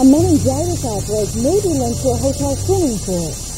A meningitis outbreak may be linked to a hotel swimming pool.